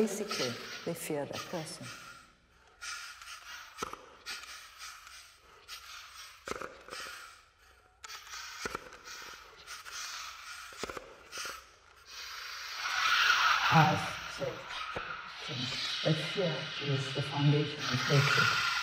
basically they fear that person. As that fear is the foundation of hatred.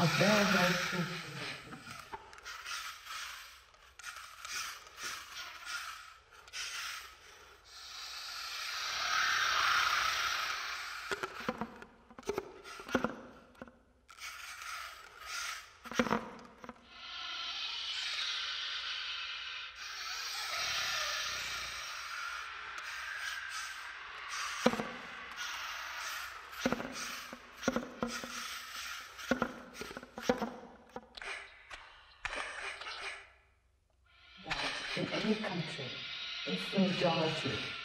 A bad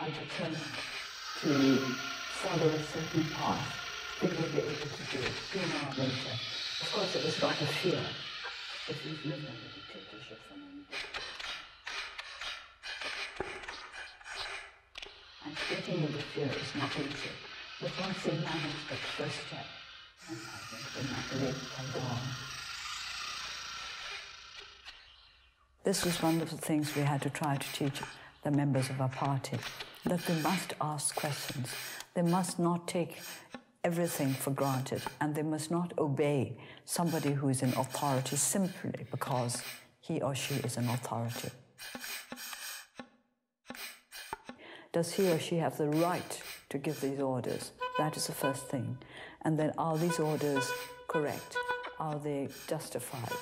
are determined to follow a certain path, they will be able to do it sooner or later. Of course, it was not a fear, if you've lived under dictatorship for many And getting rid of fear is not easy. But once they manage the first step, then I think the matter can go on. This was one of the things we had to try to teach the members of our party that they must ask questions. They must not take everything for granted and they must not obey somebody who is in authority simply because he or she is an authority. Does he or she have the right to give these orders? That is the first thing. And then are these orders correct? Are they justified?